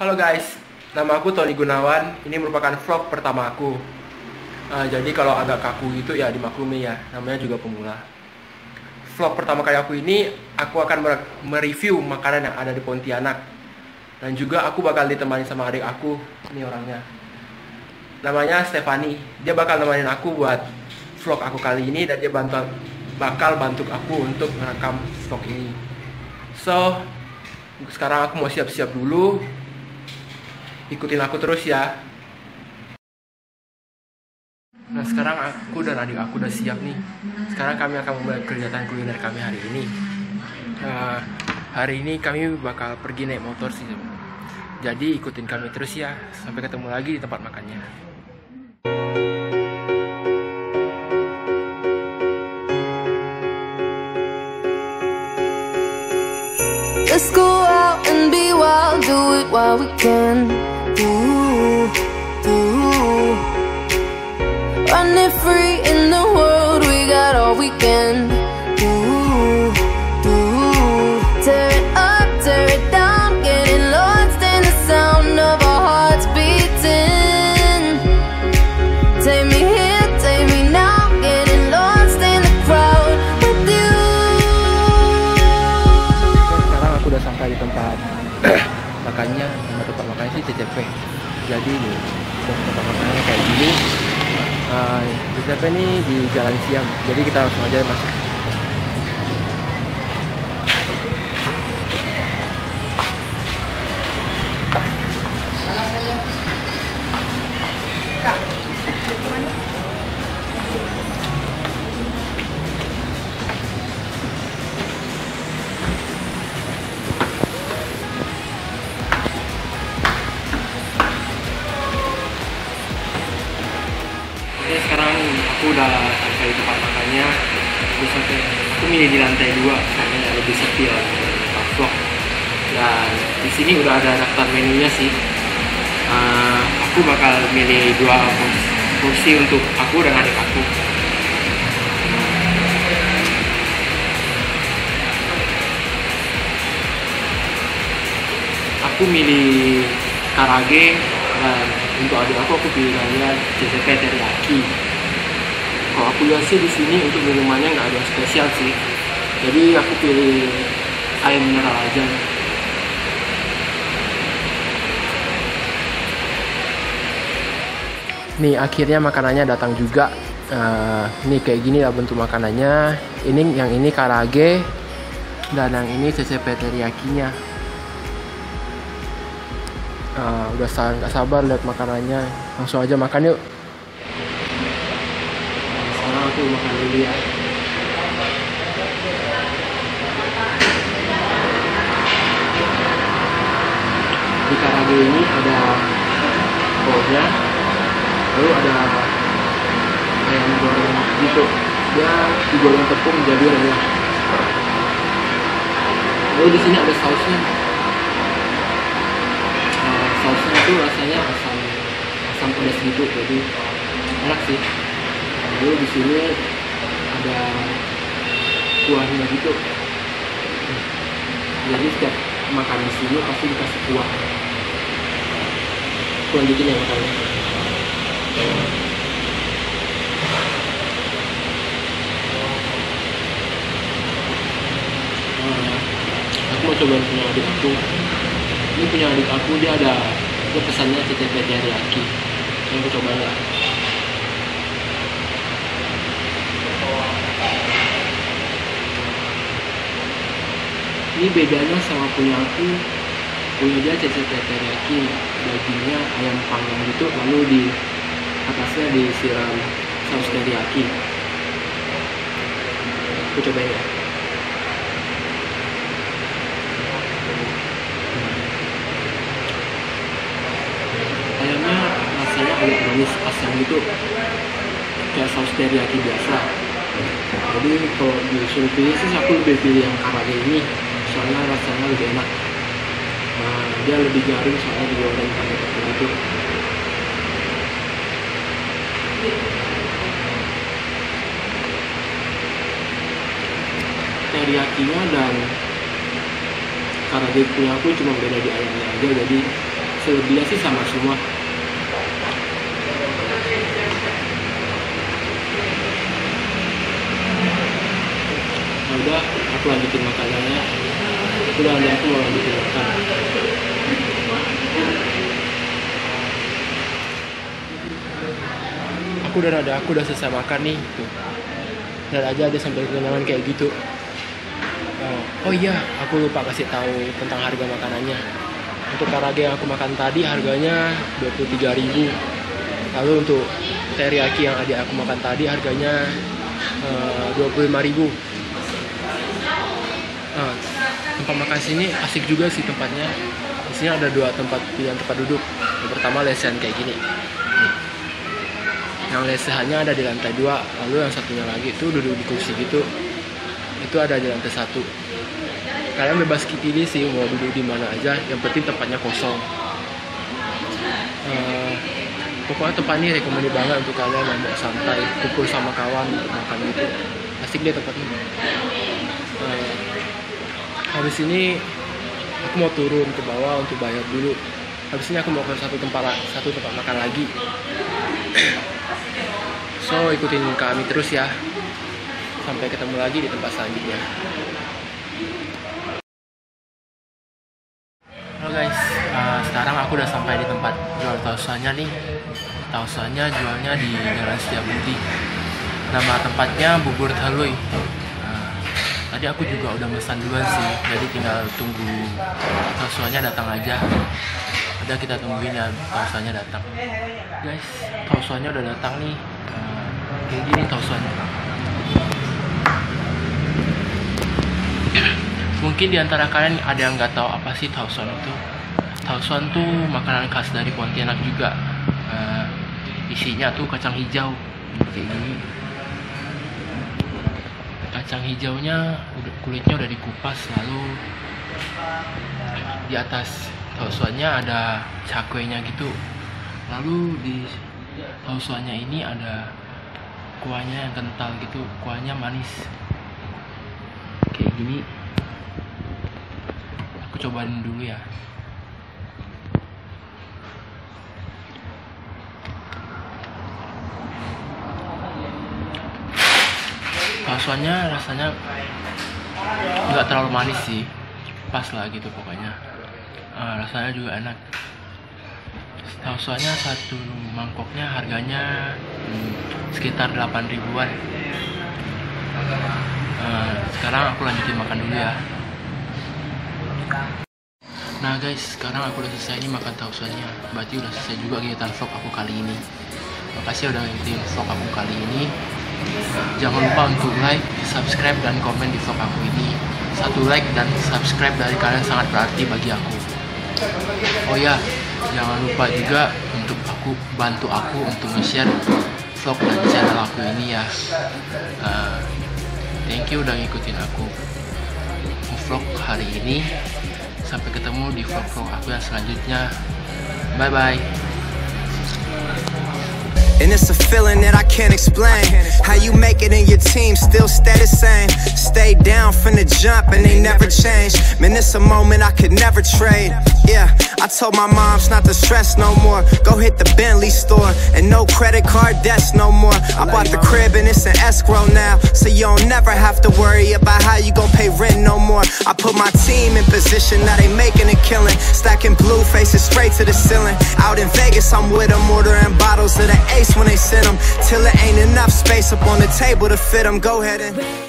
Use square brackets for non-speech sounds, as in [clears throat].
Halo guys, nama aku Tony Gunawan. Ini merupakan vlog pertama aku. Uh, jadi kalau agak kaku gitu ya dimaklumi ya, namanya juga pemula. Vlog pertama kali aku ini, aku akan mereview makanan yang ada di Pontianak. Dan juga aku bakal ditemani sama adik aku, ini orangnya. Namanya Stefani. Dia bakal nemenin aku buat vlog aku kali ini dan dia bantu bakal bantu aku untuk merekam vlog ini. So, sekarang aku mau siap-siap dulu ikutin aku terus ya. Nah sekarang aku dan adik aku udah siap nih. Sekarang kami akan memulai kegiatan kuliner kami hari ini. Uh, Hari ini kami bakal pergi naik motor sih Jadi ikutin kami terus ya. Sampai ketemu lagi di tempat makannya. Let's go out and be wild, do it while we can do, do Running free in the world, we got all we can. Do, do Tear it up, tear it down, getting lost in the sound of our hearts beating. Take me makannya nama tempat makannya sih CCP jadi nih tempat makannya kayak gini. Uh, CCP ini di jalan siang jadi kita langsung aja masuk di tempat makannya. Aku sampai aku milih di lantai dua karena lebih sepi lah tempat vlog. Dan di sini udah ada daftar menunya sih. Uh, aku bakal milih dua kursi untuk aku dan adik aku. Aku milih karage dan untuk adik aku aku pilihannya CCP teriyaki kalau aku lihat sih di sini untuk minumannya nggak ada spesial sih. Jadi aku pilih air mineral aja. Nih akhirnya makanannya datang juga. Uh, nih kayak gini lah bentuk makanannya. Ini yang ini karage dan yang ini CCP teriyakinya. Uh, udah nggak sabar lihat makanannya. Langsung aja makan yuk makan dulu ya di karage ini ada kolnya lalu ada ayam goreng gitu. Dia digoreng tepung jadi renyah lalu di sini ada sausnya itu rasanya asam asam pedas gitu jadi enak sih lalu di sini ada kuahnya gitu. Jadi setiap makan di sini pasti dikasih kuah. Kuah dikit ya makannya. Aku mau coba punya adik aku. Ini punya adik aku dia ada itu pesannya teriyaki yang aku coba ya ini bedanya sama punya aku punya dia CCP teriyaki dagingnya ayam panggang gitu lalu di atasnya disiram saus teriyaki. Aku coba ya. Agak manis asam gitu. Kayak saus teriyaki biasa. Jadi kalau disuruh pilih sih aku lebih pilih yang karage ini soalnya rasanya lebih enak. Nah dia lebih garing soalnya digoreng pakai tepung itu. Teriyakinya dan karage punya aku cuma beda di ayamnya aja jadi selebihnya sih sama semua. Nah, udah aku lanjutin makanannya udah nanti aku udah ada aku udah selesai makan nih tuh dan aja ada sampai kenangan kayak gitu. Oh, oh iya aku lupa kasih tahu tentang harga makanannya. Untuk karage yang aku makan tadi harganya 23.000 lalu untuk teriyaki yang adik aku makan tadi harganya uh, 25.000 nah, makan sini asik juga sih tempatnya. Di sini ada dua tempat pilihan tempat duduk. Yang pertama lesehan kayak gini. Nih. yang lesehannya ada di lantai dua lalu yang satunya lagi itu duduk di kursi gitu. Itu ada di lantai satu. Kalian bebas pilih sih mau duduk di mana aja. Yang penting tempatnya kosong. Uh, pokoknya tempat ini rekomendasi banget untuk kalian yang mau santai kumpul sama kawan makan gitu. Asik deh tempat ini habis ini aku mau turun ke bawah untuk bayar dulu habis ini aku mau ke satu tempat satu tempat makan lagi [clears throat] so ikutin kami terus ya sampai ketemu lagi di tempat selanjutnya Halo guys, uh, sekarang aku udah sampai di tempat jual tausannya nih. Tausannya jualnya di Jalan Setiabudi. Nama tempatnya Bubur Talui. Tadi aku juga udah pesan duluan sih, jadi tinggal tunggu tausannya datang aja. Udah kita tungguin ya tausannya datang. Guys, tausannya udah datang nih. Kayak gini tausannya. mungkin di antara kalian ada yang nggak tahu apa sih tauson itu tauson tuh makanan khas dari Pontianak juga uh, isinya tuh kacang hijau kayak gini kacang hijaunya kulitnya udah dikupas lalu di atas tausonnya ada cakwenya gitu. Lalu di tausonnya ini ada kuahnya yang kental gitu kuahnya manis. Kayak gini. Cobain dulu ya baksonya rasanya nggak terlalu manis sih. Pas lah gitu pokoknya. Uh, rasanya juga enak. Baksonya satu mangkoknya harganya hmm, sekitar 8 ribuan. Uh, sekarang aku lanjutin makan dulu ya. Nah guys, sekarang aku udah selesai nih makan tausannya Berarti udah selesai juga kegiatan vlog aku kali ini. Makasih udah ngikutin vlog aku kali ini Jangan lupa untuk like, subscribe, dan komen di vlog aku ini Satu like dan subscribe dari kalian sangat berarti bagi aku Oh ya, jangan lupa juga untuk aku bantu aku untuk nge-share vlog dan channel aku ini ya uh, Thank you udah ngikutin aku vlog hari ini Sampai ketemu di vlog-vlog aku yang selanjutnya. Bye bye. And it's a feeling that I can't explain. How you make it in your team still stay the same Stay down from the jump and they never change. Man, it's a moment I could never trade. Yeah, I told my moms not to stress no more. Go hit the Bentley store And no credit card debts no more. I bought the crib and it's an escrow now. So you don't never have to worry about how you gon' pay rent no more. I put my team in position, now they making a killing. Stacking blue faces straight to the ceiling. Out in Vegas, I'm with them ordering bottles of the Ace when they send them Till it ain't enough space up on the table to fit them Go ahead and